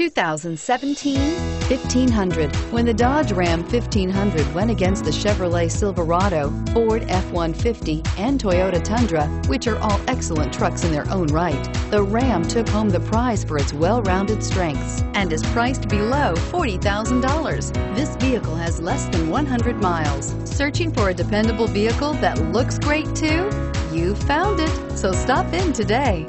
2017 1500. When the Dodge Ram 1500 went against the Chevrolet Silverado, Ford F-150, and Toyota Tundra, which are all excellent trucks in their own right, the Ram took home the prize for its well-rounded strengths and is priced below $40,000. This vehicle has less than 100 miles. Searching for a dependable vehicle that looks great too? You found it, so stop in today.